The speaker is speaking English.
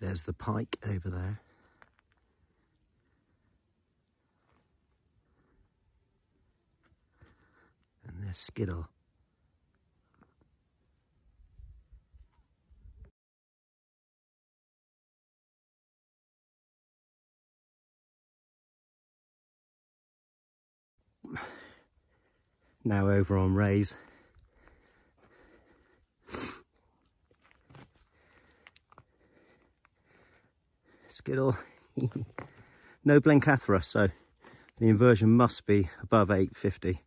There's the pike over there. And there's Skiddaw. Now over on Raise. Skiddaw. no Blencathra, so the inversion must be above 850.